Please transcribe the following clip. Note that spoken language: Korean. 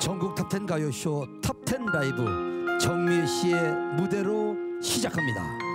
전국 탑텐 가요쇼 탑텐 라이브 정미애 씨의 무대로 시작합니다.